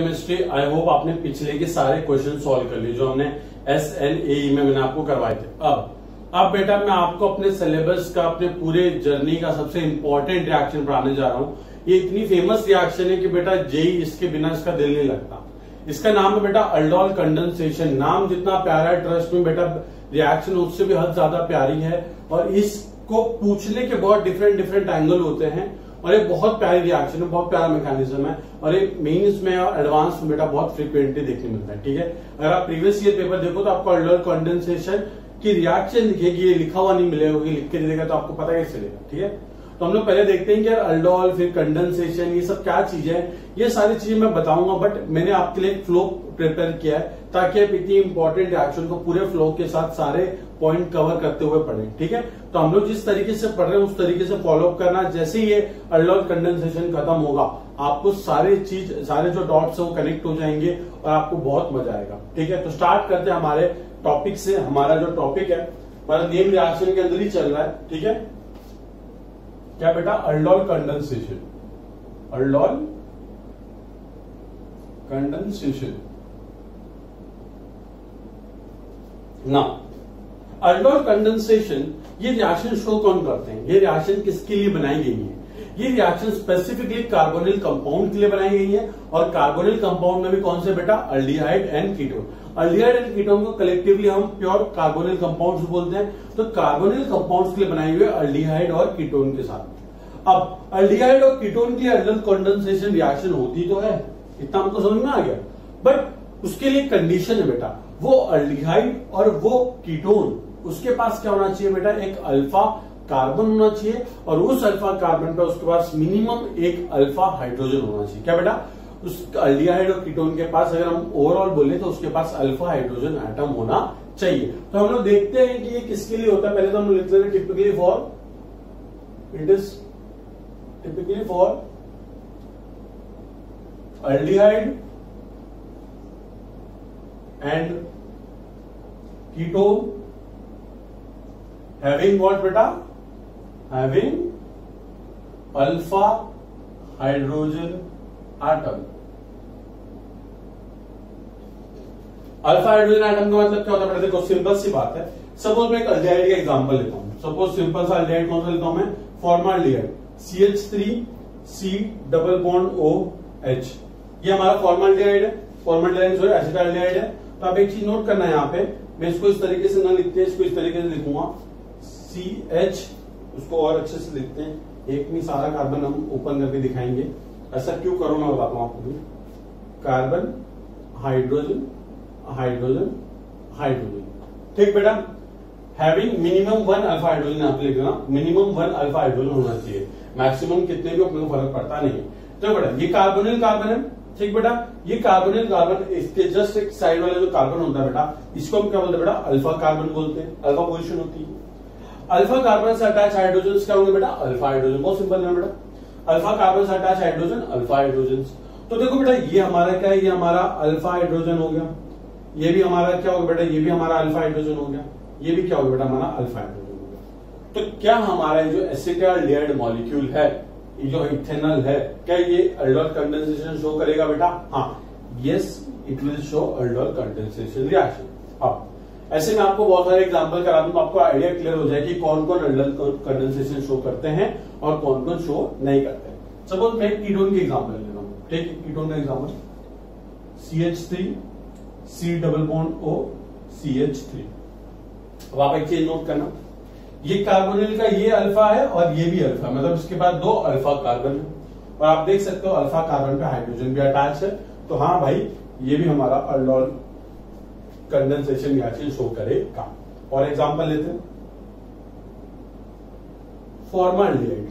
Chemistry I hope आपने पिछले के सारे क्वेश्चन सॉल्व कर लिए जो हमने एस एन ए में मैंने आपको करवाए थे। अब अब बेटा मैं आपको अपने सिलेबस का, अपने पूरे जर्नी का सबसे इंपॉर्टेंट रिएक्शन पढ़ाने जा रहा हूँ। ये इतनी फ़ेमस रिएक्शन है कि बेटा जेई इसके बिना इसका दिल नहीं लगता। इसका नाम है बेटा अल्डोल कंडेंसेशन नाम जितना प्यारा है ट्रस्ट में बेटा रिएक्शन उससे भी हद ज़्यादा प्यारी है। और इसको पूछने के बहुत डिफरेंट डिफरेंट एंगल होते हैं। और ये बहुत प्यारी रिएक्शन है, बहुत प्यारा मैकेनिज्म है और ये मेन्स में और एडवांस में बेटा बहुत फ्रिक्वेंटली देखने मिलता है, ठीक है? अगर आप प्रीवियस ईयर पेपर देखो तो आपको अल्डर कंडेंसेशन की रिएक्शन दिखेगी, ये लिखा हुआ नहीं मिलेगा लिख के देगा तो आपको पता कैसे चलेगा, ठीक है? तो हम लोग पहले देखते हैं कि यार अल्डोल फिर कंडेंसेशन ये सब क्या चीज़ है? ये सारी चीज़ें मैं बताऊँगा बट मैंने आपके लिए फ्लो प्रिपेयर किया है, ताकि आप इतनी इंपॉर्टेंट रिएक्शन को पूरे फ्लो के साथ सारे पॉइंट कवर करते हुए पढ़े, ठीक है? तो हम लोग जिस तरीके से पढ़ रहे हैं, उस तरीके से फॉलो अप करना, जैसे ही ये अल्डोल कंडेंसेशन खत्म होगा, आपको सारे चीज़, सारे जो डॉट्स है वो कनेक्ट हो जाएँगे और आपको बहुत मज़ा आएगा, ठीक है? तो स्टार्ट करते हैं हमारे टॉपिक से, हमारा जो टॉपिक है, हमारा नेम रिएक्शन के अंदर ही चल रहा है, ठीक है? क्या बेटा? अल्डोल कंडेंसेशन अल्डोल कंडेंसेशन ना अल्डोल कंडेंसेशन, ये रिएक्शन शो कौन करते हैं? ये रिएक्शन किसके लिए बनाई गई है? ये रिएक्शन स्पेसिफिकली कार्बोनिल कंपाउंड के लिए बनाई गई है और कार्बोनिल कंपाउंड में भी कौन से बेटा? Aldehyde and ketone aldehyde and ketone को कलेक्टिवली हम प्योर कार्बोनिल कंपाउंड्स बोलते हैं। तो कार्बोनिल कंपाउंड के लिए बनाए हुए अल्डिहाइड और कीटोन के साथ। अब अल्डिहाइड और कीटोन की अल्डल कंडेंसेशन रिएक्शन होती तो है। इतना हमको समझ में आ गया। बट उसके लिए कंडीशन है बेटा। वो अल्डिहाइड और वो कीटोन उसके पास क्या होना चाहिए बेटा? एक अल्फ़ा कार्बन होना चाहिए और उस अल्फ़ा कार्बन पर उसके पास मिनिमम एक अल्फ़ा हाइड्रोजन होना चाहिए। क्या बेटा? उस अल्डिहाइड और कीटोन के पास अगर हम ओवरऑल बोले तो उसके पास अल्फ़ा हाइड्रोजन आइटम होना चाहिए। तो हम लोग देखते हैं कि ये किसके लिए होता है? पहले तो हम लिखते हैं typically for it is typically for aldehyde and ketone having what बेटा having alpha hydrogen atom. Alpha hydrogen atom का मतलब क्या होता है? देखो सिंपल सी बात है। सपोज़ मैं एक अल्डिहाइड का एग्जांपल लेता हूँ। सपोज़ सिंपल सा अल्डिहाइड कौन सा लेता हूँ मैं? Formaldehyde C H three C double bond O H ये हमारा फॉर्माल्डिहाइड है। फॉर्माल्डिहाइड सॉरी एसिटाल्डिहाइड है। तो आप एक चीज़ नोट करना है यहाँ पे। मैं इसको इस तरीके से ना लिखते, इसको इस तरीके से लिखूँगा। सी एच उसको और अच्छे से लिखते हैं। एक में सारा कार्बन हम ओपन करके दिखाएँगे। ऐसा क्यों करो मैं बताता हूँ आपको कार्बन हाइड्रोजन हाइड्रोजन हाइड्रोजन ठीक बेटा? Having minimum one alpha hydrogen आप पे लिख देना मिनिमम वन अल्फ़ा हाइड्रोजन होना चाहिए। मैक्सिमम कितने भी अपने को फ़र्क पड़ता नहीं तो बेटा, ये कार्बोनिल कार्बन है। ठीक बेटा? ये कार्बोनिल कार्बन इसके जस्ट एक साइड वाला जो कार्बन होता है बेटा, इसको हम क्या बोलते हैं बेटा? अल्फ़ा कार्बन बोलते हैं। अल्फ़ा पोजिशन होती है। अल्फ़ा कार्बन से अटैच हाइड्रोजन क्या होंगे बेटा? अल्फ़ा हाइड्रोजन, बहुत सिंपल है बेटा। अल्फ़ा कार्बन से अटैच हाइड्रोजन, अल्फ़ा हाइड्रोजन। तो देखो बेटा, ये हमारा क्या है? ये हमारा अल्फ़ा हाइड्रोजन हो गया। ये भी हमारा क्या होगा बेटा? ये भी हमारा अल्फ़ा हाइड्रोजन हो गया। ये भी क्या होगा बेटा? हमारा अल्फ़ा हाइड्रोजन हो गया। तो क्या हमारा जो एसिटाल्डिहाइड मॉलिक्यूल है जो इथेनॉल है, क्या ये अल्डोल कंडेंसेशन शो करेगा बेटा? हाँ। Yes it will show aldol condensation reaction अब ऐसे में आपको बहुत सारे एग्ज़ाम्पल करा दूँ तो आपको आइडिया क्लियर हो जाए कि कौन कौन अल्डल कंडेंसेशन शो करते हैं और कौन कौन शो नहीं करते सपोज़ मैं कीटोन की एग्जांपल ले रहा हूँ। ठीक है कीटोन का example C H three C double bond O C H three अब आप एक चीज़ नोट करना। ये कार्बोनिल का ये अल्फ़ा है और ये भी अल्फ़ा मतलब इसके बाद दो अल्फ़ा कार्बन है। और आप देख सकते हो अल्फ़ा कार्बन पे हाइड्रोजन भी अटैच है। तो हाँ भाई, ये भी हमारा अल्डोल कंडेंसेशन रिएक्शन शो करेगा और एग्जांपल लेते. हैं फॉर्माल्डिहाइड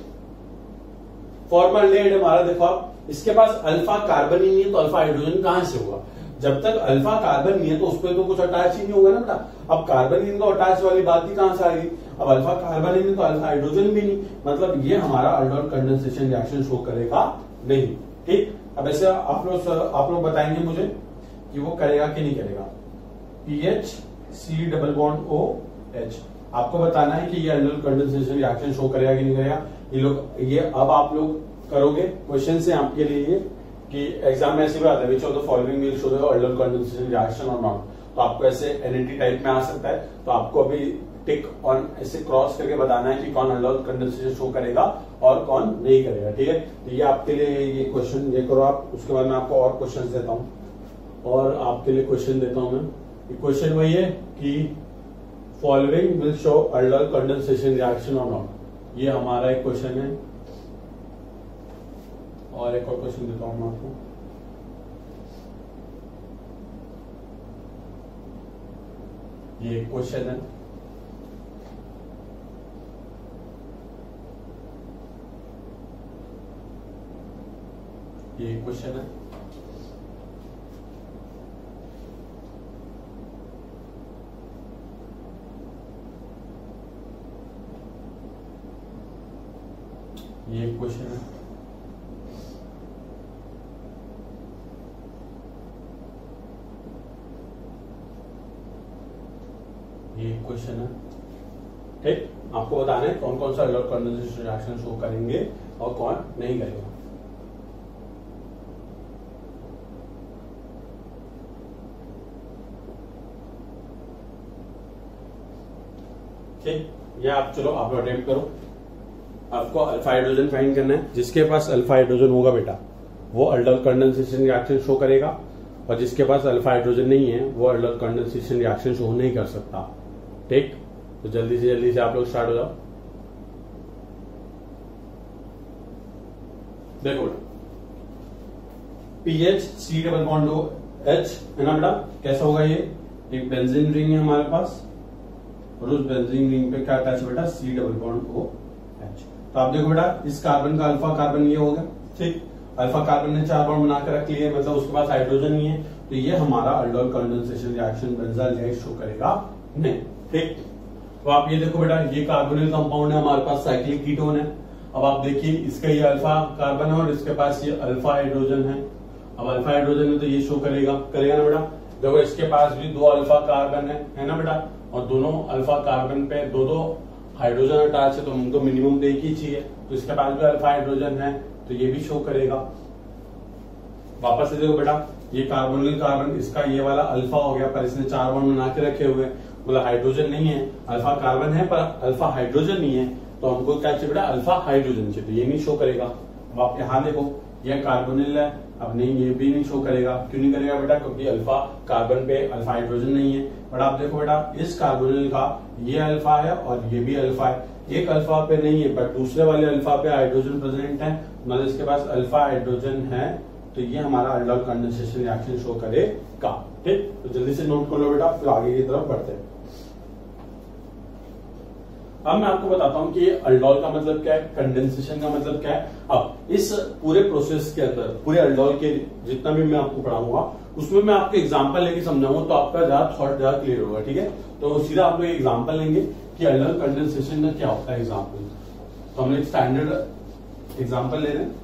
फॉर्माल्डिहाइड हमारा देखो आप. इसके पास अल्फ़ा कार्बन ही नहीं है तो अल्फ़ा हाइड्रोजन कहाँ से होगा जब तक अल्फ़ा कार्बन नहीं है तो उस पर तो कुछ अटैच ही नहीं होगा ना बेटा. अब कार्बन ही तो अटैच वाली बात ही कहाँ से आएगी अब अल्फ़ा कार्बन ही नहीं तो अल्फ़ा हाइड्रोजन भी नहीं. मतलब ये हमारा अल्डोल कंडेंसेशन रिएक्शन शो करेगा नहीं. ठीक? अब ऐसे आप लोग आप लोग बताएँगे मुझे कि वो करेगा कि नहीं करेगा. P H C double bond O H आपको बताना है कि ये अल्डोल कंडेंसेशन रिएक्शन शो करेगा कि नहीं करेगा? ये लोग, ये अब आप लोग करोगे? क्वेश्चन से आपके लिए कि एग्ज़ाम में ऐसी बात है which of the following will show the aldol condensation reaction or not तो आपको ऐसे एनएटी टाइप में आ सकता है। तो आपको अभी टिक ऑन ऐसे क्रॉस करके बताना है कि कौन अल्डर कंडेंसेशन शो करेगा और कौन नहीं करेगा, ठीक है? तो ये आपके लिए ये क्वेश्चन ये करो आप, उसके बाद मैं आपको और क्वेश्चन देता हूँ। और आपके लिए क्वेश्चन देता हूँ मैं। क्वेश्चन वही है कि following will show aldol condensation reaction or not ये हमारा एक क्वेश्चन है। और एक और क्वेश्चन देता हूँ मैं आपको। ये क्वेश्चन है। ये क्वेश्चन है। ये क्वेश्चन है। ये क्वेश्चन है। ठीक? आपको बताना है कौन कौन सा कंडेंसेशन रिएक्शन शो करेंगे और कौन नहीं करेगा। ठीक? ये आप चलो, आप अटेम्प्ट करो। आपको अल्फ़ा हाइड्रोजन फाइंड करना है। जिसके पास अल्फ़ा हाइड्रोजन होगा बेटा, वो अल्डर कंडेंसेशन रिएक्शन शो करेगा। और जिसके पास अल्फ़ा हाइड्रोजन नहीं है, वो अल्डर कंडेंसेशन रिएक्शन शो नहीं कर सकता। ठीक? तो जल्दी से जल्दी से आप लोग स्टार्ट हो जाओ। देखो PH C double bond O H है ना बेटा? कैसा होगा ये? एक बेंजीन रिंग है हमारे पास। और उस बेंजीन रिंग पे क्या अटैच बेटा? सी डबल बॉन्ड एच तो आप देखो बेटा, इस कार्बन का अल्फ़ा कार्बन ये हो गया, ठीक? अल्फ़ा कार्बन ने चार बॉन्ड बनाकर रख लिए मतलब उसके पास हाइड्रोजन नहीं है तो ये हमारा aldol condensation reaction benzyl show करेगा नहीं, ठीक? तो आप ये देखो बेटा, ये कार्बोनिल कंपाउंड है, हमारे पास साइक्लिक कीटोन है। अब आप देखिए, इसका ये अल्फ़ा कार्बन है और इसके पास ये अल्फ़ा हाइड्रोजन है। अब अल्फ़ा हाइड्रोजन है तो ये शो करेगा करेगा ना बेटा? देखो, इसके पास भी दो अल्फ़ा कार्बन है है ना बेटा? और दोनों अल्फ़ा कार्बन पे दो दो हाइड्रोजन अटैच है तो हमको मिनिमम एक ही चाहिए। तो इसके पास भी अल्फ़ा हाइड्रोजन है तो ये भी शो करेगा। वापस से देखो बेटा, ये कार्बोनिल कार्बन इसका ये वाला अल्फ़ा हो गया, पर इसने चार बॉन्ड बना के रखे हुए। बोला हाइड्रोजन नहीं है अल्फ़ा कार्बन है, पर अल्फ़ा हाइड्रोजन नहीं है। तो हमको क्या चाहिए बेटा अल्फ़ा हाइड्रोजन चाहिए तो ये नहीं शो करेगा। अब आप यहाँ देखो, ये कार्बोनिल है, अब नहीं, ये भी नहीं शो करेगा। क्यों नहीं करेगा बेटा? क्योंकि अल्फ़ा कार्बन पे अल्फ़ा हाइड्रोजन नहीं है। बट आप देखो बेटा, इस कार्बोनिल का ये अल्फ़ा है और ये भी अल्फ़ा है। एक अल्फ़ा पे नहीं है बट दूसरे वाले अल्फ़ा पे हाइड्रोजन प्रेजेंट है। मतलब इसके पास अल्फ़ा हाइड्रोजन है तो ये हमारा अल्डोल कंडेंसेशन रिएक्शन शो करेगा। ठीक? तो जल्दी से नोट कर लो बेटा, फिर आगे की तरफ़ बढ़ते हैं। अब मैं आपको बताता हूँ कि अल्डोल का मतलब क्या है कंडेंसेशन का मतलब क्या है। अब इस पूरे प्रोसेस के अंदर, पूरे अल्डोल के जितना भी मैं आपको पढ़ाऊँगा उसमें मैं आपको एग्जांपल लेके समझाऊँगा तो आपका ज़्यादा थॉट ज़्यादा क्लियर होगा, ठीक है? तो सीधा आप लोग एग्ज़ाम्पल लेंगे कि अल्डोल कंडेंसेशन में क्या होता है एग्ज़ाम्पल तो हम एक स्टैंडर्ड एग्ज़ाम्पल ले रहे हैं।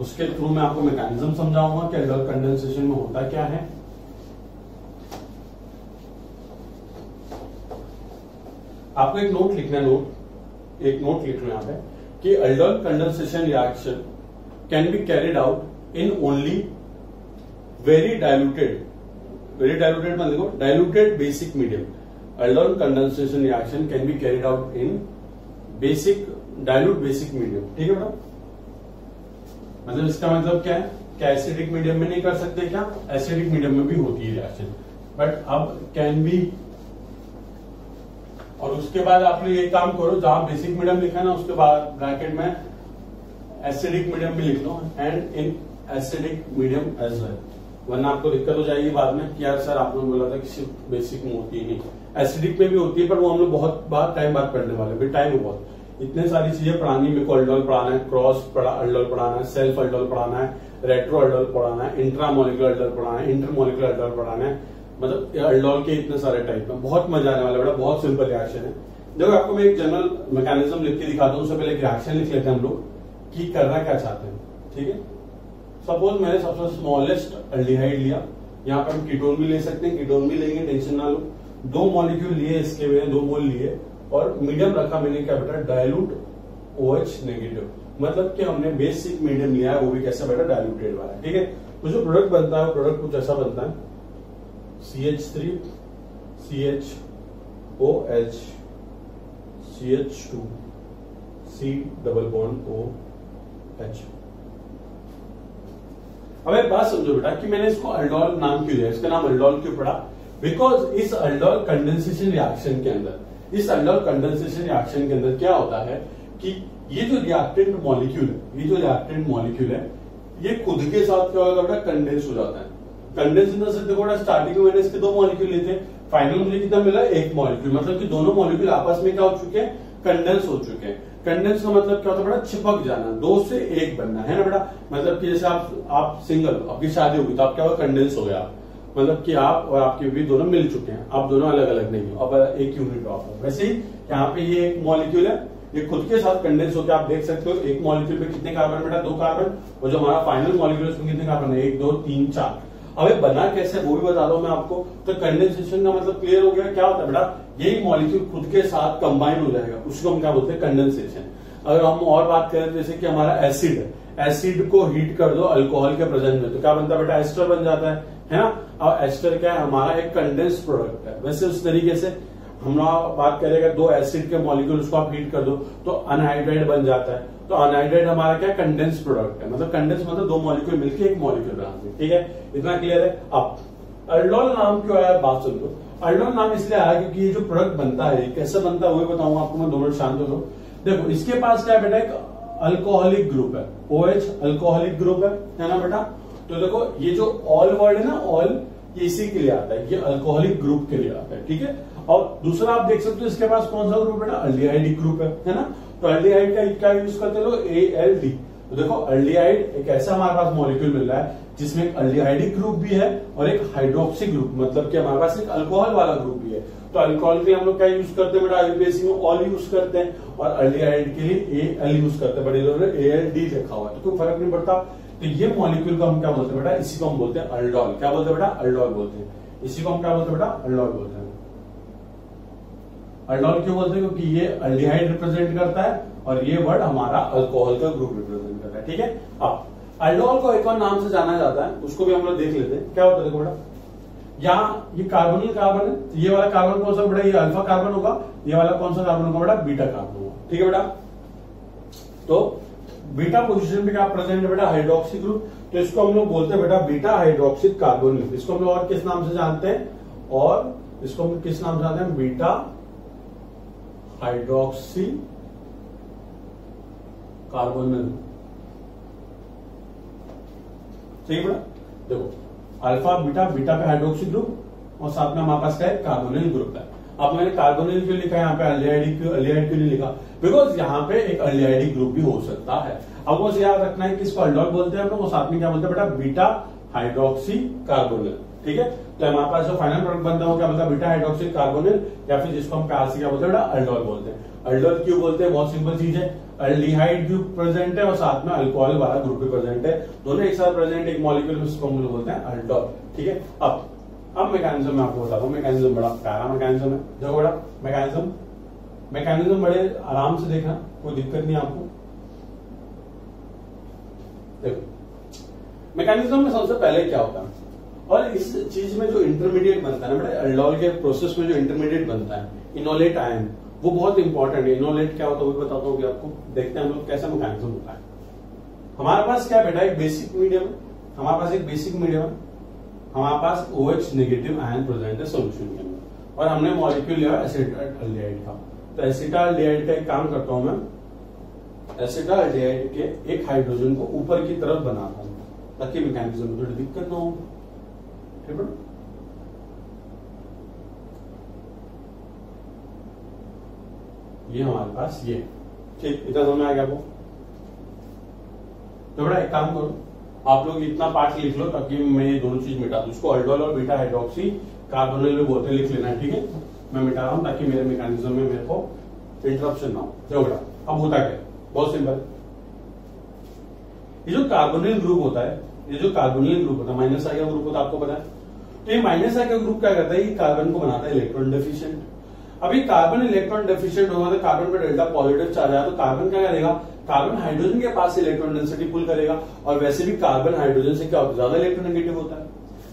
उसके थ्रू मैं आपको मैकेनिज्म समझाऊँगा कि अल्डोल कंडेंसेशन में होता क्या है। आपको एक नोट लिखना है नोट एक नोट लिख लो यहाँ पे कि aldol condensation reaction can be carried out in only very diluted very diluted मतलब देखो diluted basic medium aldol condensation reaction can be carried out in basic dilute basic medium ठीक है बेटा मतलब इसका मतलब क्या है? क्या एसिडिक मीडियम में नहीं कर सकते क्या? एसिडिक मीडियम में भी होती है रिएक्शन बट अब कैन बी और उसके बाद आप लोग एक काम करो, जहाँ बेसिक मीडियम लिखा है ना, उसके बाद ब्रैकेट में एसिडिक मीडियम भी लिख लो and in acidic medium as well वरना आपको दिक्कत हो जाएगी बाद में कि यार सर, आपने बोला था कि सिर्फ़ बेसिक में होती है नहीं। एसिडिक में भी होती है, पर वो हम लोग बहुत बात टाइम बाद पढ़ने वाले भी टाइम बहुत। इतने सारी चीज़ें पढ़ानी मेरे को अल्डोल पढ़ाना है क्रॉस अल्डोल पढ़ाना है सेल्फ अल्डोल पढ़ाना है रेट्रो अल्डोल पढ़ाना है इंट्रामोलिकुलर अल्डोल पढ़ाना है इंटरमोलिकुलर अल्डोल पढ़ाना है। मतलब अल्डोल के इतने सारे टाइप में बहुत मज़ा आने वाला बेटा बहुत सिंपल रिएक्शन है। देखो, आपको मैं एक जनरल मैकेनिज्म लिख के दिखाता हूँ, उससे पहले एक रिएक्शन लिख लेते हैं हम लोग, कि करना क्या चाहते हैं। ठीक है? सपोज़ मैंने सबसे स्मॉलेस्ट अल्डिहाइड लिया, यहाँ पर हम कीटोन भी ले सकते हैं कीटोन भी लेंगे टेंशन ना लो। दो मॉलिक्यूल लिए इसके मैंने, दो मोल लिए, और मीडियम रखा मैंने, क्या बेटा? डायलूट ओ एच नेगेटिव मतलब कि हमने बेसिक मीडियम लिया है, वो भी कैसा बेटा? डायलूटेड वाला। ठीक है? तो जो प्रोडक्ट बनता है, वो प्रोडक्ट कुछ ऐसा बनता है। C H three C H O H C H two C double bond O H अब एक बात समझो बेटा कि मैंने इसको अल्डोल नाम क्यों दिया? इसका नाम अल्डोल क्यों पड़ा? बिकॉज़ इस अल्डोल कंडेंसेशन रिएक्शन के अंदर, इस अल्डोल कंडेंसेशन रिएक्शन के अंदर क्या होता है कि ये जो रिएक्टेंट मॉलिक्यूल है, ये जो रिएक्टेंट मॉलिक्यूल है, ये खुद के साथ क्या होगा बेटा? कंडेंस हो जाता है। कंडेंस इन देखो स्टार्टिंग में मैंने इसके दो मॉलिक्यूल लिए थे फाइनल मुझे कितना मिला? एक मॉलिक्यूल मतलब कि दोनों मॉलिक्यूल आपस में क्या हो चुके हैं? कंडेंस हो चुके हैं। कंडेंस का मतलब क्या होता है बेटा चिपक जाना, दो से एक बनना, है ना बेटा? मतलब कि जैसे आप आप सिंगल आपकी शादी होगी तो आप क्या होगा कंडेंस हो गया मतलब कि आप और आपकी भी दोनों मिल चुके हैं आप दोनों अलग अलग नहीं हो, अब एक यूनिट ऑफ़ हो। वैसे ही यहाँ पे ये एक मॉलिक्यूल है, ये खुद के साथ कंडेंस होकर आप देख सकते हो, एक मॉलिक्यूल पे कितने कार्बन बेटा? दो कार्बन और जो हमारा फाइनल मॉलिक्यूल उसमें कितने कार्बन है? एक, दो, तीन, चार। अब बना कैसे, वो भी बता दो मैं आपको। तो कंडेंसेशन का मतलब क्लियर हो गया। क्या होता है बेटा? यही मॉलिक्यूल खुद के साथ कंबाइन हो जाएगा। उसको हम क्या बोलते हैं? कंडेंसेशन अगर हम और बात करें, जैसे कि हमारा एसिड है। एसिड को हीट कर दो अल्कोहल के प्रेजेंट में। तो क्या बनता है बेटा? एस्टर बन जाता है। है ना? और एस्टर क्या है? हमारा एक कंडेंस प्रोडक्ट है। वैसे उस तरीके से हम बात करेगा दो एसिड के मॉलिक्यूल उसको आप हीट कर दो तो अनहाइड्रेट बन जाता है। तो अनहाइड्रेट हमारा क्या कंडेंस प्रोडक्ट है। मतलब कंडेंस मतलब दो मॉलिक्यूल मिलकर एक मॉलिक्यूल बनाते हैं। ठीक है? इतना क्लियर है? अब अल्डोल नाम क्यों आया? बात सुन लो। अल्डोल नाम इसलिए आया क्योंकि ये जो प्रोडक्ट बनता है कैसे बनता है वही बताऊँगा आपको मैं दो मिनट शांत हो देखो, इसके पास क्या बेटा? एक अल्कोहलिक ग्रुप है। ओ एच अल्कोहलिक ग्रुप है। है ना बेटा? तो देखो, ये जो ऑल वर्ड है ना ऑल ये इसी के लिए आता है। ये अल्कोहलिक ग्रुप के लिए आता है। ठीक है? और दूसरा आप देख सकते हो, इसके पास कौन सा ग्रुप बेटा? अल्डिहाइडिक ग्रुप है। है ना? तो अल्डिहाइड का क्या यूज़ करते लोग ए एल डी तो देखो अल्डिहाइड एक ऐसा हमारे पास मॉलिक्यूल मिल रहा है, जिसमें एक अल्डिहाइडिक ग्रुप भी है और एक हाइड्रोक्सी ग्रुप मतलब कि हमारे पास एक अल्कोहल वाला ग्रुप भी है। तो अल्कोहल के लिए हम लोग क्या यूज़ करते हैं बेटा? आईपीएससी में ऑल यूज़ करते हैं और अल्डिहाइड के लिए ए एल यूज़ करते हैं। बड़े इन्होंने ए एल डी लिखा हुआ है। तो कोई फ़र्क नहीं पड़ता। तो ये मॉलिक्यूल को हम क्या बोलते हैं बेटा? इसी को हम बोलते हैं अल्डोल क्या बोलते हैं बेटा? अल्डोल बोलते हैं। इसी को हम क्या बोलते हैं बेटा? अल्डोल बोलते हैं। अल्डोल क्यों बोलते हैं? क्योंकि ये अल्डिहाइड रिप्रेजेंट करता है और ये वर्ड हमारा अल्कोहल का ग्रुप रिप्रेजेंट करता है, ठीक है? अब अल्डोल को एक और नाम से जाना जाता है, उसको भी हम लोग देख लेते हैं। क्या होता है देखो बेटा? यहाँ ये कार्बोनिल कार्बन है तो ये वाला कार्बन कौन सा बेटा? ये अल्फ़ा कार्बन होगा, ये वाला कौन सा कार्बन होगा बेटा? बीटा कार्बन होगा, ठीक है बेटा? तो बीटा पोजीशन पे क्या प्रेजेंट है बेटा? हाइड्रोक्सी ग्रुप तो इसको हम लोग बोलते हैं बेटा बीटा हाइड्रोक्सिक कार्बोनिल इसको हम लोग और किस नाम से जानते हैं? और इसको हम किस नाम से जानते हैं? बीटा हाइड्रोक्सी कार्बोनिल सही बड़ा देखो अल्फ़ा बीटा बीटा पे हाइड्रोक्सी ग्रुप और साथ में हमारे पास क्या है? कार्बोनिल ग्रुप है। अब मैंने कार्बोनिल क्यों लिखा? है यहाँ पे अलियाडी क्यों अलियाड क्यों नहीं लिखा? बिकॉज़ यहाँ पे एक अलियाडी ग्रुप भी हो सकता है। अब वो याद रखना है कि इसको अल्डोल बोलते हैं वो साथ में क्या बोलते हैं बेटा? बीटा हाइड्रोक्सी कार्बोनिल ठीक है? तो हमारे पास जो फाइनल प्रोडक्ट बनता है क्या मतलब बीटा हाइड्रोक्सी कार्बोनिल या फिर जिसको हम प्यार से क्या बोलते हैं? अल्डोल बोलते हैं। अल्डोल क्यों बोलते हैं? बहुत सिंपल चीज़ है। अल्डिहाइड ग्रुप प्रेजेंट है और साथ में अल्कोहल वाला ग्रुप भी प्रेजेंट है। दोनों एक साथ प्रेजेंट एक मॉलिक्यूल उसको हम बोलते हैं अल्डोल ठीक है? अब अब मैकेनिज्म मैं आपको बताता हूँ। मैकेनिज्म बड़ा प्यारा मैकेनिज्म है। देखो बड़ा मैकेनिज्म मैकेनिज्म बड़े आराम से देखना, कोई दिक्कत नहीं आपको। देखो मैकेनिज्म में सबसे पहले क्या होता है? और इस चीज़ में जो इंटरमीडिएट बनता है ना अल्डोल के प्रोसेस में जो इंटरमीडिएट बनता है इनोलेट आयन वो बहुत इंपॉर्टेंट है। इनोलेट क्या होता है, वो बताता हूँ आपको देखते हैं हम लोग कैसा मैकेनिज्म होता है। हमारे पास क्या बेटा, एक बेसिक मीडियम हमारे पास एक बेसिक मीडियम हमारे पास O H negative ion present है सोल्यूशन के अंदर। और हमने मॉलिक्यूल लिया एसिटाल्डिहाइड का। तो एसिटाल्डिहाइड का एक काम करता हूँ मैं। एसिटाल्डिहाइड के एक हाइड्रोजन को ऊपर की तरफ़ बनाता हूँ, ताकि मैकेनिज्म में थोड़ी दिक्कत ना हो। है ये हमारे पास ये ठीक इतना समझ आ गया आपको तो बड़ा एक काम करो आप लोग इतना पार्ट लिख लो ताकि मैं ये दोनों चीज़ मिटा दू। उसको अल्डोल और बीटा हाइड्रोक्सी कार्बोनिल बोलते लिख लेना है ठीक है? मैं मिटा रहा हूँ ताकि मेरे मैकेनिज्म में मेरे को इंटरप्शन ना हो। जो बेटा अब होता क्या? बहुत सिंपल ये जो कार्बोनिल ग्रुप होता है ये जो कार्बोनिल ग्रुप होता है माइनस आई ग्रुप होता है आपको पता है? तो ये माइनस आई का ग्रुप क्या करता है? ये कार्बन को बनाता है इलेक्ट्रॉन डेफिशिएंट अभी कार्बन इलेक्ट्रॉन डेफिशिएंट होगा तो कार्बन पर डेल्टा पॉजिटिव चार्ज आया तो कार्बन क्या करेगा? कार्बन हाइड्रोजन के पास इलेक्ट्रॉन डेंसिटी पुल करेगा। और वैसे भी कार्बन हाइड्रोजन से क्या ज़्यादा इलेक्ट्रोनेगेटिव होता है।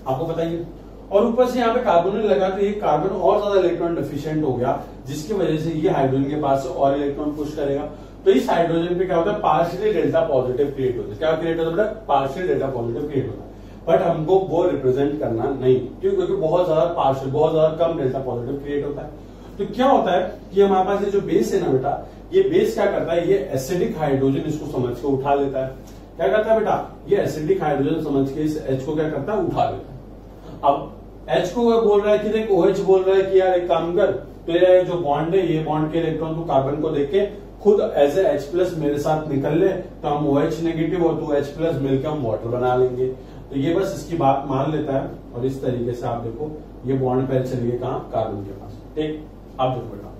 आपको बताइए और ऊपर से यहाँ पे कार्बन लगा तो ये कार्बन और ज़्यादा इलेक्ट्रॉन डिफिशियंट हो गया, जिसकी वजह से ये हाइड्रोजन के पास और इलेक्ट्रॉन पुश करेगा। तो इस हाइड्रोजन पे क्या होता है? पार्शियली डेल्टा पॉजिटिव क्रिएट होता है। क्या क्रिएट होता है पार्शियल डेल्टा पॉजिटिव क्रिएट होता है। बट हमको वो रिप्रेजेंट करना नहीं। क्यों? क्योंकि बहुत ज़्यादा पार्शल बहुत ज़्यादा कम डेल्टा पॉजिटिव क्रिएट होता है। तो क्या होता है कि हमारे पास ये जो बेस है ना बेटा, ये बेस क्या करता है? ये एसिडिक हाइड्रोजन इसको समझ के उठा लेता है। क्या करता है बेटा? ये एसिडिक हाइड्रोजन समझ के इस एच को क्या करता है? उठा लेता है। अब एच को बोल रहा है कि देख ओ OH बोल रहा है कि यार एक काम कर तेरा ये जो बॉन्ड है, ये बॉन्ड के इलेक्ट्रॉन को कार्बन को देख के खुद एज एच प्लस मेरे साथ निकल ले तो हम ओ OH नेगेटिव और तू एच प्लस मिलकर हम वाटर बना लेंगे। तो ये बस इसकी बात मान लेता है और इस तरीके से आप देखो, ये बॉन्ड पहले चलिए कहा? कार्बन के पास। ठीक? आप देखो बेटा।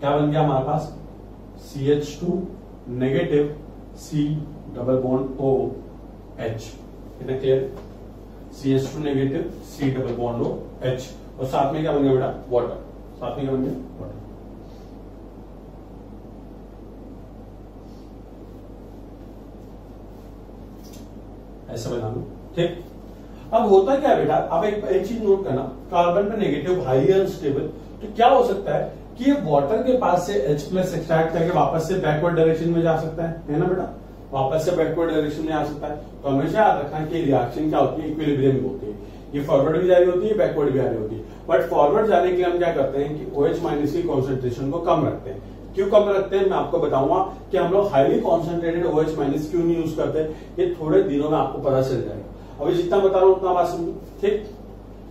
क्या बन गया हमारे पास? C H two negative C double bond O H इतना clear C H two negative C double bond O H और साथ में क्या बन गया बेटा? वाटर साथ में क्या बन गया? वाटर ऐसा बना लो ठीक? अब होता क्या बेटा अब एक, चीज़ नोट करना कार्बन पे नेगेटिव हाई अनस्टेबल तो क्या हो सकता है कि ये वाटर के पास से H प्लस एक्सट्रैक्ट करके वापस से बैकवर्ड डायरेक्शन में जा सकता है है ना बेटा? वापस से बैकवर्ड डायरेक्शन में आ सकता है। तो हमेशा याद रखना कि रिएक्शन क्या होती है? इक्विलिब्रियम होती है। ये फॉरवर्ड भी जा रही होती है बैकवर्ड भी आ रही होती है। बट फॉरवर्ड जाने के लिए हम क्या करते हैं कि OH माइनस की कॉन्सेंट्रेशन को कम रखते हैं। क्यों कम रखते हैं? मैं आपको बताऊँगा कि हम लोग हाईली कॉन्सेंट्रेटेड OH माइनस क्यों नहीं यूज़ करते। ये थोड़े दिनों में आपको पता चल जाएगा। अभी जितना बता रहा हूँ उतना बात ठीक?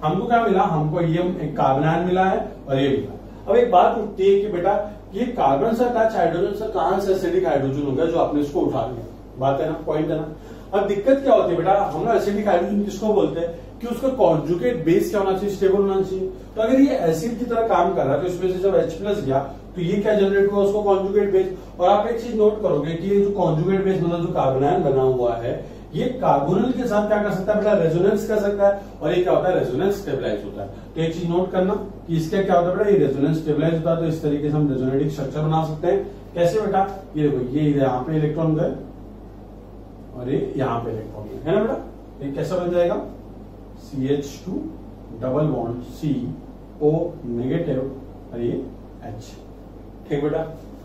हमको क्या मिला? हमको ये एक कार्बन मिला है और ये मिला अब एक बात उठती है कि बेटा, ये कार्बन से टच हाइड्रोजन से कहाँ से एसिडिक हाइड्रोजन हो गया जो आपने इसको उठा लिया? बात है ना? पॉइंट है ना? अब दिक्कत क्या होती है बेटा? हम लोग एसिडिक हाइड्रोजन किसको बोलते हैं? कि उसका कॉन्जुगेट बेस क्या होना चाहिए? स्टेबल होना चाहिए। तो अगर ये एसिड की तरह काम कर रहा है तो इसमें से जब एच प्लस गया तो ये क्या जनरेट हुआ उसको कॉन्जुगेट बेस और आप एक चीज़ नोट करोगे कि ये जो कॉन्जुगेट बेस मतलब जो कार्बोनायन बना हुआ है, ये कार्बोनल के साथ क्या कर सकता है बेटा? रेजोनेंस कर सकता है। और ये क्या होता है? रेजोनेंस स्टेबलाइज होता है। तो एक चीज़ नोट करना कि इसका क्या होता है बेटा? ये रेजोनेंस स्टेबलाइज होता है तो इस तरीके से हम रेजोनेटिक स्ट्रक्चर बना सकते हैं। कैसे बेटा? ये देखो, ये यहाँ पे इलेक्ट्रॉन गए। और ये यहाँ पे इलेक्ट्रॉन है ना बेटा? ये कैसा बन जाएगा? C H two double bond C O negative और ये एच ठीक बेटा?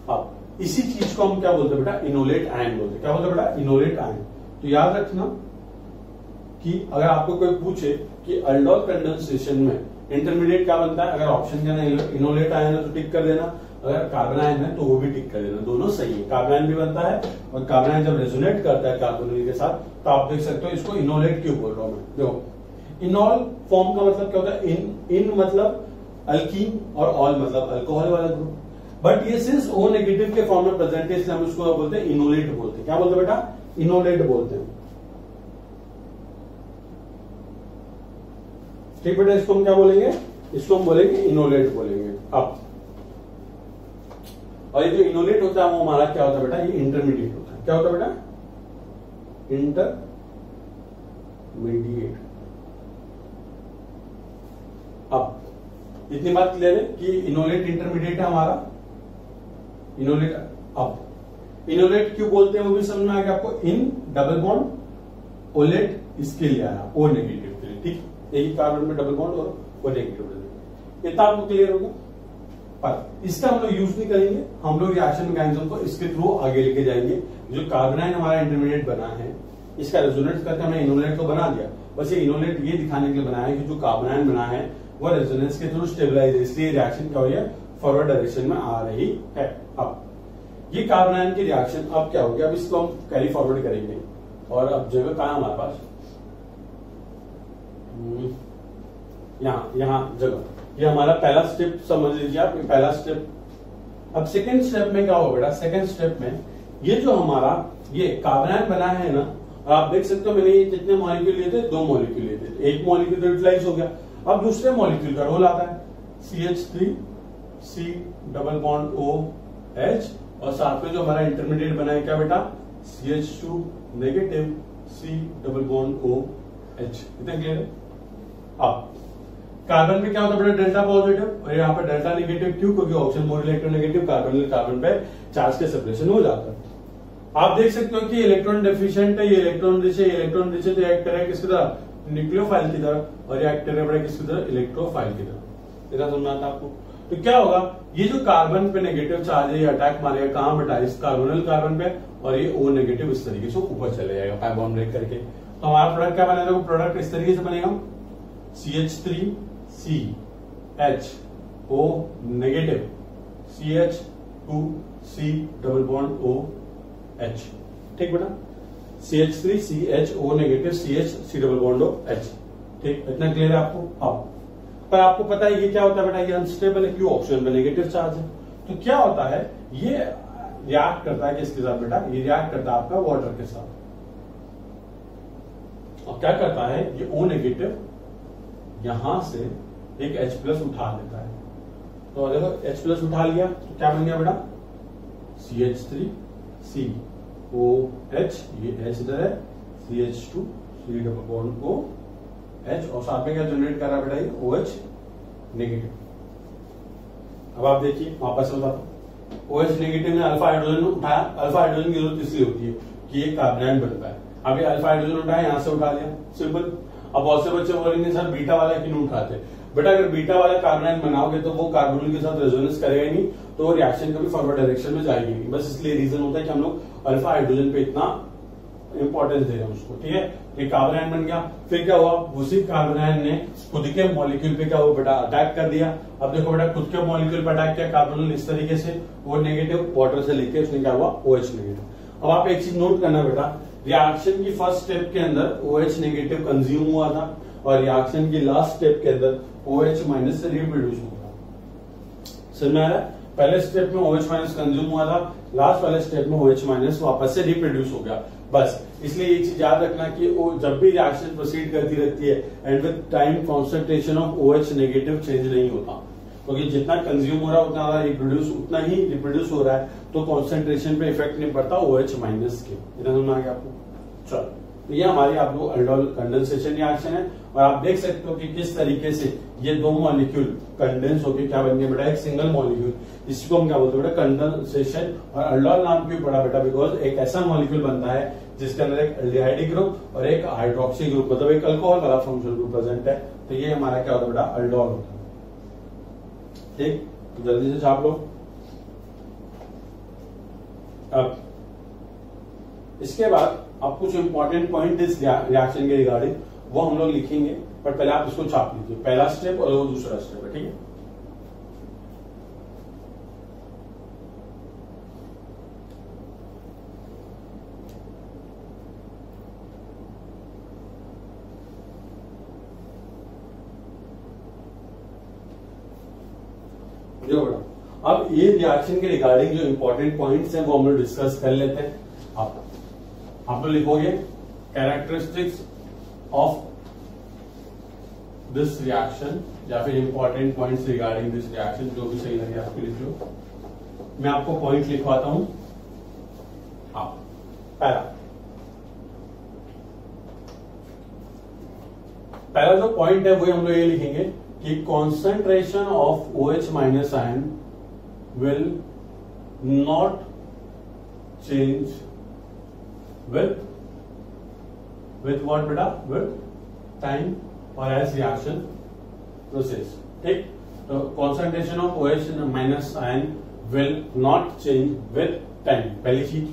अब, इसी चीज़ को हम क्या बोलते हैं बेटा? इनोलेट आयन बोलते हैं। क्या बोलते हैं बेटा? इनोलेट आयन तो याद रखना कि अगर आपको कोई पूछे कि अल्डोल कंडेंसेशन में इंटरमीडिएट क्या बनता है? अगर ऑप्शन क्या इनोलेट आयन है तो टिक कर देना। अगर कार्बनाइन है तो वो भी टिक कर देना दोनों सही है। कार्बनाइन भी बनता है और कार्बनाइन जब रेजोनेट करता है कार्बोनिल के साथ तो आप देख सकते हो इसको इनोलेट क्यों बोल रहा हूँ देखो इनॉल फॉर्म का मतलब क्या होता है? इन इन मतलब अल्कीन और ऑल मतलब अल्कोहल वाला ग्रुप बट ये सिंस ओ नेगेटिव के फॉर्म में प्रेजेंट है, इसलिए हम उसको बोलते हैं? इनोलेट बोलते हैं। क्या बोलते हैं बेटा? इनोलेट बोलते हैं। ठीक बेटा, इसको हम क्या बोलेंगे? इसको हम बोलेंगे इनोलेट बोलेंगे। अब और ये जो इनोलेट होता है, वो हमारा क्या होता है बेटा? ये इंटरमीडिएट होता है। क्या होता है बेटा? इंटरमीडिएट अब, इतनी बात क्लियर है कि इनोलेट इंटरमीडिएट है हमारा? इनोलेट अब इनोलेट क्यों बोलते हैं वो भी समझ में आ गया आपको इन डबल बॉन्ड ओलेट इसके लिए आया ओ नेगेटिव के लिए, ठीक? एक ही कार्बन में डबल बॉन्ड और ओ नेगेटिव इतना आपको क्लियर होगा पर इसका हम लोग यूज़ नहीं करेंगे। हम लोग रिएक्शन मैकेनिज्म को इसके थ्रू आगे लेके जाएँगे। जो कार्बनाइन हमारा इंटरमीडिएट बना है इसका रेजोनेट करके हमने इनोलेट को बना दिया। बस ये इनोलेट ये दिखाने के लिए बनाया है कि जो कार्बनाइन बना है वो रेजोनेंस के थ्रू स्टेबलाइज इसलिए रिएक्शन क्या हो रही है फॉरवर्ड डायरेक्शन में आ रही है। अब ये कार्बनाइन की रिएक्शन अब क्या हो गया? अब इसको हम कैरी फॉरवर्ड करेंगे। और अब जगह कहा हमारे पास? हम्म, यहाँ यहाँ जगह। ये हमारा पहला स्टेप समझ लीजिए आप, ये पहला स्टेप अब सेकेंड स्टेप में क्या होगा बेटा? सेकेंड स्टेप में ये जो हमारा, ये कार्बनाइन बना है ना और आप देख सकते हो मैंने ये कितने मॉलिक्यूल लिए थे, दो मॉलिक्यूल लिए थे। एक मॉलिक्यूल यूटिलाइज हो गया। अब दूसरे मॉलिक्यूल का रोल आता है। C H three C double bond O H और साथ में जो हमारा इंटरमीडिएट बना है क्या बेटा? C H two negative C double bond O H इतना क्लियर है? अब कार्बन पे क्या होता है डेल्टा पॉजिटिव? और यहाँ पर डेल्टा नेगेटिव क्यों? क्योंकि option more electronegative carbon carbon पे चार्ज के सेपरेशन हो जाता है। आप देख सकते हो कि इलेक्ट्रॉन डेफिशिएंट है, ये इलेक्ट्रॉन रिच है इलेक्ट्रॉन रिच है तो एक्ट करेगा किसकी तरह? न्यूक्लियोफाइल की तरह। और एक्ट करेगा बेटा किसकी तरह? इलेक्ट्रोफाइल की तरह। इतना समझना था आपको। तो क्या होगा? ये जो कार्बन पे नेगेटिव चार्ज है, ये अटैक मारेगा कहाँ बेटा इस कार्बोनल कार्बन पे। और ये ओ नेगेटिव इस तरीके से ऊपर चले जाएगा बॉन्ड ब्रेक करके। तो हमारा प्रोडक्ट क्या बनेगा? प्रोडक्ट इस तरीके से बनेगा। C H three C H O negative C H two C double bond O H ठीक बेटा? C H three C H O negative C H C double bond O H ठीक? इतना क्लियर है आपको? हाँ। पर आपको पता है ये क्या होता है बेटा? ये अनस्टेबल है, क्यों? ऑप्शन में नेगेटिव चार्ज है। तो क्या होता है? ये रिएक्ट करता है किसके साथ बेटा? ये रिएक्ट करता है आपका वाटर के साथ। और क्या करता है? ये ओ नेगेटिव यहाँ से एक H प्लस उठा लेता है। तो देखो H प्लस उठा लिया तो क्या बन गया बेटा? C H three C O H ये H इधर है C H two C double bond O H और साथ में क्या जनरेट कर रहा है बेटा ये? ओ एच नेगेटिव अब आप देखिए, वापस बताता ओ एच नेगेटिव ने अल्फ़ा हाइड्रोजन उठाया। अल्फ़ा हाइड्रोजन की ज़रूरत इसलिए होती है कि एक कार्बोनाइड बनता है। अभी अल्फ़ा हाइड्रोजन उठाया, यहाँ से उठा लिया सिंपल अब बहुत से बच्चे बोलेंगे, सर बीटा वाला क्यों उठाते? बेटा अगर बीटा वाला कार्बोनाइड बनाओगे तो वो कार्बोनिल के साथ रेजोनेंस करेगा नहीं तो रिएक्शन कभी फॉरवर्ड डायरेक्शन में जाएगी नहीं। बस इसलिए रीजन होता है कि हम लोग अल्फ़ा हाइड्रोजन पे इतना इंपॉर्टेंस दे रहे हैं उसको, ठीक है? ये कार्बोनाइड बन गया। फिर क्या हुआ? उसी कार्बोनाइड ने खुद के मॉलिक्यूल पे क्या हुआ बेटा? अटैक कर दिया। अब देखो बेटा, खुद के मॉलिक्यूल पे अटैक किया कार्बोनिल इस तरीके से। वो नेगेटिव वाटर से लेके उसने क्या हुआ? ओ एच नेगेटिव अब आप एक चीज़ नोट करना बेटा रिएक्शन की फ़र्स्ट स्टेप के अंदर ओ एच नेगेटिव कंज्यूम हुआ था। और रिएक्शन की लास्ट स्टेप के अंदर ओ एच माइनस से रिप्रोड्यूस होगा। समझ में आ रहा है? पहले स्टेप में OH माइनस कंज्यूम हुआ था लास्ट वाले स्टेप में OH माइनस वापस से रिप्रोड्यूस हो गया। बस, इसलिए एक चीज़ याद रखना कि वो जब भी रिएक्शन प्रोसीड करती रहती है and with time concentration of O H negative change नहीं होता। क्योंकि तो जितना कंज्यूम हो रहा है, उतना रिप्रोड्यूस उतना ही रिप्रोड्यूस हो रहा है तो कॉन्सेंट्रेशन पे इफ़ेक्ट नहीं पड़ता ओ एच माइनस के। इतना समझ आ गया आपको? चलो। तो ये हमारी आप लोग अल्डोल कंडेंसेशन रिएक्शन है और आप देख सकते हो कि किस तरीके से ये दो मॉलिक्यूल कंडेंस होकर क्या बन गया बेटा, एक सिंगल मॉलिक्यूल इसको हम क्या बोलते हैं बेटा कंडेंसेशन और अल्डोल नाम क्यों पड़ा बेटा? बिकॉज़ एक ऐसा मॉलिक्यूल बनता है जिसके अंदर एक एल्डिहाइड ग्रुप और एक हाइड्रोक्सी ग्रुप मतलब एक अल्कोहल वाला फंक्शनल ग्रुप प्रेजेंट है। तो ये हमारा क्या होता है बेटा अल्डोल होता है। ठीक? तो जल्दी से छाप लो। अब, इसके बाद अब कुछ इंपॉर्टेंट पॉइंट इस रिएक्शन के रिगार्डिंग वो हम लोग लिखेंगे, पर पहले आप इसको छाप लीजिए। पहला स्टेप और वो दूसरा स्टेप है? ठीक है अब ये रिएक्शन के रिगार्डिंग जो इंपॉर्टेंट पॉइंट्स हैं, वो हम लोग डिस्कस कर लेते हैं। आप आप लोग लिखोगे कैरेक्टरिस्टिक्स ऑफ़ दिस रिएक्शन या फिर important points regarding this reaction जो भी सही लगे आपको लिख लो मैं आपको पॉइंट लिखवाता हूँ। आप पहला। पहला जो पॉइंट है वो हम लोग ये लिखेंगे कि concentration of O H minus ion will not change with with what, beta? With time or as reaction process. ठीक? तो concentration of OH minus ion will not change with time. पहली चीज़।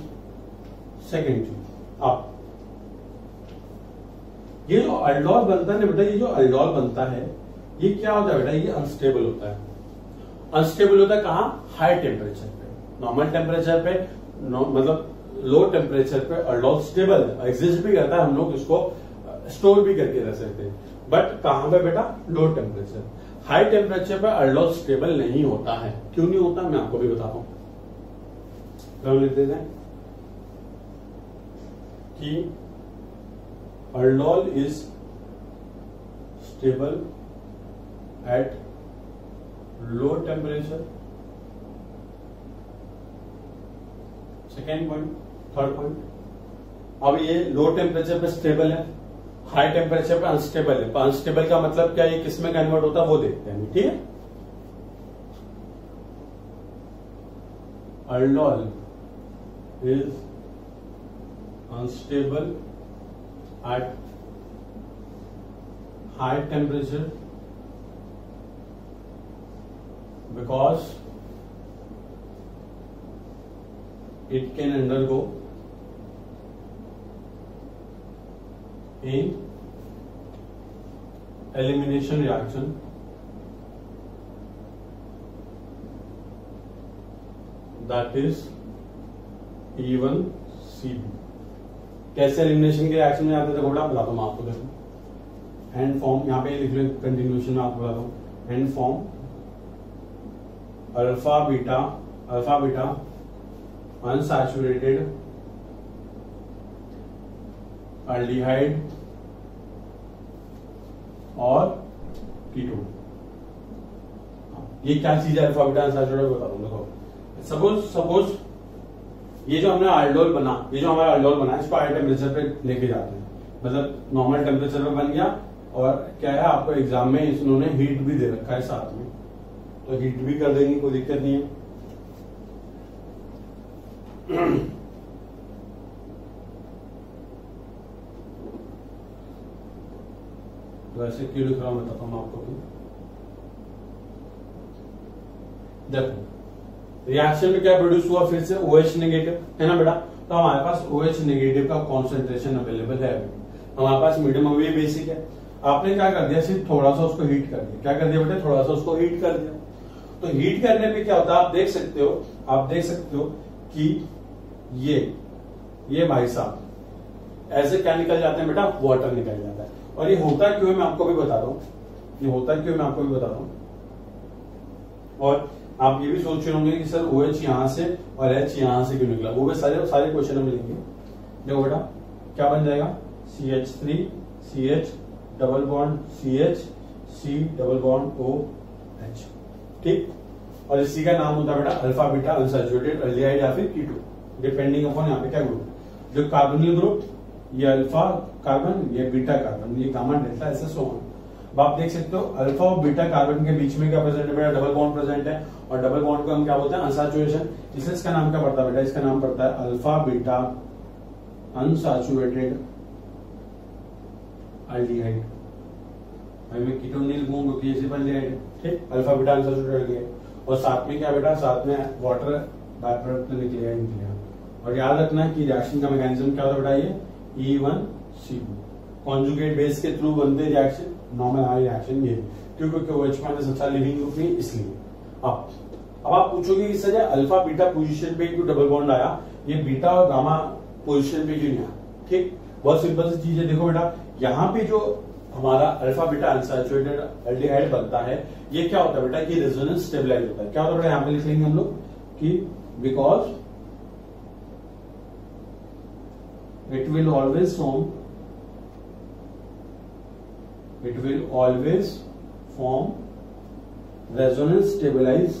सेकेंड चीज़। अब, ये जो अल्डोल बनता है बेटा, ये जो अल्डोल बनता है, ये क्या होता है बेटा? ये अनस्टेबल होता है। अनस्टेबल होता है कहा? हाई टेम्परेचर पे। नॉर्मल टेम्परेचर पे मतलब लो टेम्परेचर पे अल्डोल स्टेबल एग्जिस्ट भी करता है, हम लोग इसको स्टोर भी करके रख सकते हैं। बट कहाँ पे बेटा? लो टेम्परेचर हाई टेम्परेचर पे अल्डोल स्टेबल नहीं होता है। क्यों नहीं होता? मैं आपको भी बताता हूँ। लिख देते हैं कि aldol is stable at low temperature second point third point अब ये लो टेम्परेचर पे स्टेबल है हाई टेम्परेचर पे अनस्टेबल है। अनस्टेबल का मतलब क्या ये किसमें कन्वर्ट होता है? वो देखते हैं। ठीक है? Aldol is unstable at high temperature because it can undergo in elimination reaction. That is E1 CB कैसे एलिमिनेशन के रिएक्शन में थे घोड़ा बताता हूँ आपको, देखो। एंड फॉर्म यहाँ पे लिख लो कंटिन्यूशन में आपको बताता हूँ। And form alpha beta alpha beta unsaturated aldehyde और कीटोन ये क्या चीज़ है अल्फ़ा बीटा बता दूँ देखो सपोज़ सपोज़ ये जो हमने आल्डोल बना, ये जो हमारा आल्डोल बना इसको हाई टेम्परेचर पे लेके जाते हैं। मतलब नॉर्मल टेम्परेचर पे बन गया और क्या है, आपको एग्ज़ाम में इन्होंने हीट भी दे रखा है साथ में। तो हीट भी कर देंगे, कोई दिक्कत नहीं है। तो लिख रहा हूँ बताता हूँ आपको भी देखो रिएक्शन में क्या प्रोड्यूस हुआ फिर से? OH नेगेटिव है ना बेटा? तो हमारे पास OH नेगेटिव का कॉन्सेंट्रेशन अवेलेबल है हमारे पास मीडियम अभी बेसिक है। आपने क्या कर दिया? सिर्फ़ थोड़ा सा उसको हीट कर दिया। क्या कर दिया बेटा? थोड़ा सा उसको हीट कर दिया। तो हीट करने पे क्या होता है? आप देख सकते हो, आप देख सकते हो कि ये ये भाई साहब, ऐसे क्या निकल जाते हैं बेटा? वाटर निकल जाता है। और ये होता क्यों है मैं आपको भी बता दूँ। ये होता क्यों मैं आपको भी बता दूँ। और आप ये भी सोच रहे होंगे कि सर ओ एच यहाँ से और एच यहाँ से क्यों निकला? वो भी सारे सारे क्वेश्चन में मिलेंगे देखो बेटा, क्या बन जाएगा? C H three C H double bond C H C double bond O H ठीक? और इसी का नाम होता है बेटा अल्फ़ा बीटा अनसैचुरेटेड अल्डिहाइड या फिर कीटो डिपेंडिंग अपॉन यहाँ पे क्या ग्रुप जो कार्बोनिल ग्रुप ये अल्फ़ा कार्बन ये बीटा कार्बन ये गामा डेल्टा ऐसे सो अब आप देख सकते हो अल्फ़ा और बीटा कार्बन के बीच में क्या प्रेजेंट है बेटा? डबल बॉन्ड प्रेजेंट है। और डबल बॉन्ड को हम क्या बोलते हैं? अनसैचुरेशन इसलिए इसका नाम क्या पड़ता है बेटा? इसका नाम पड़ता है अल्फ़ा बीटा अनसैचुरेटेड एल्डिहाइड भाई मैं कीटोन नहीं लिखूँगा क्योंकि सिर्फ़ ठीक? अल्फ़ा बीटा अनसैचुरेटेड एल्डिहाइड और साथ में क्या बेटा? साथ में वाटर बाय प्रोडक्ट निकलेगा और याद रखना कि रिएक्शन का मैकेनिज्म क्या होता है बेटा ये? E one C two conjugate base के थ्रू बनते रिएक्शन नॉर्मल हाई रिएक्शन ये। क्योंकि वो एच माइनस अच्छा लिविंग ग्रुप नहीं इसलिए। अब अब आप पूछोगे कि सर अल्फ़ा बीटा पोजीशन पे क्यों डबल बॉन्ड आया? ये बीटा और गामा पोजीशन पे क्यों आया? ठीक? बहुत सिंपल सी चीज़ है। देखो बेटा, यहाँ पे जो हमारा अल्फ़ा बीटा अनसैचुरेटेड एल्डिहाइड बनता है, ये क्या होता है बेटा? ये रेजोनेंस स्टेबलाइज होता है। क्या होता है बेटा? यहाँ पे लिख लेंगे हम लोग कि because it will always form, it will always form resonance stabilize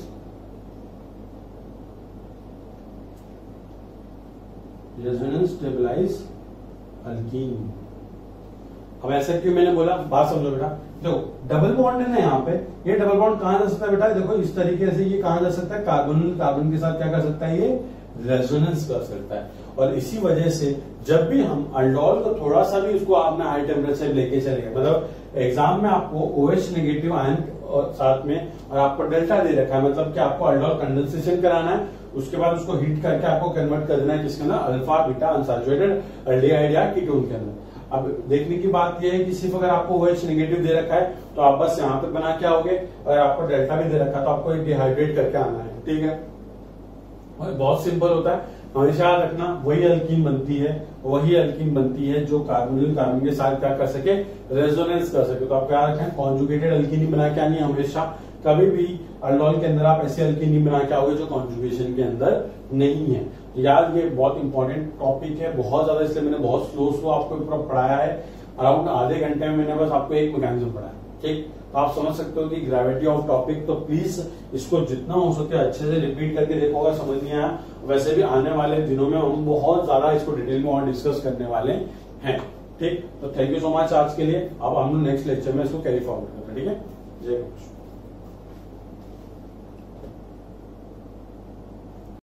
resonance stabilize alkene. अब ऐसा क्यों मैंने बोला? बात समझो बेटा। देखो डबल बॉन्ड है ना यहाँ पे। ये डबल बॉन्ड कहाँ जा सकता है बेटा? देखो, इस तरीके से ये कहाँ जा सकता है? कार्बन कार्बन के साथ क्या कर सकता है ये? रेजोनेंस कर सकता है। और इसी वजह से जब भी हम अल्डोल को थोड़ा सा भी उसको आपने हाई टेम्परेचर लेके चले मतलब एग्ज़ाम में आपको ओएच नेगेटिव आयन और साथ में और आपको डेल्टा दे रखा है मतलब कि आपको अल्डोल कंडेंसेशन कराना है, उसके बाद उसको हीट करके आपको कन्वर्ट कर देना है किसके अंदर अल्फ़ा बीटा अनसैचुरेटेड अल्डिहाइड या कीटोन के अंदर। अब देखने की बात यह है कि सिर्फ़ अगर आपको OH नेगेटिव दे रखा है तो आप बस यहाँ पे बना के आओगे और आपको डेल्टा भी दे रखा है तो आपको डिहाइड्रेट करके आना है। ठीक है? बहुत सिंपल होता है। हमेशा याद रखना, वही अल्किन बनती है, वही अल्किन बनती है जो कार्बोनिल कार्बन के साथ क्या कर सके रेजोनेंस कर सके। तो आप क्या रखें कॉन्जुगेटेड अल्कीन बना के आनी हमेशा। कभी भी अल्डोल के अंदर आप ऐसे अल्कीन नहीं बना के आओगे जो कॉन्जुगेशन के अंदर नहीं है। तो यार ये बहुत इंपॉर्टेंट टॉपिक है, बहुत ज़्यादा इसलिए मैंने बहुत स्लो स्लो आपको पढ़ाया है। अराउंड आधे घंटे में मैंने बस आपको एक मैकेनिज्म पढ़ाया। ठीक? तो आप समझ सकते हो कि ग्रेविटी ऑफ़ टॉपिक तो प्लीज़ इसको जितना हो सके अच्छे से रिपीट करके देखोगा समझ नहीं आया, वैसे भी आने वाले दिनों में हम बहुत ज़्यादा इसको डिटेल में और डिस्कस करने वाले हैं, ठीक? तो थैंक यू सो मच आज के लिए। अब हम लोग नेक्स्ट लेक्चर में इसको कैरी फॉरवर्ड करते हैं, ठीक है? जय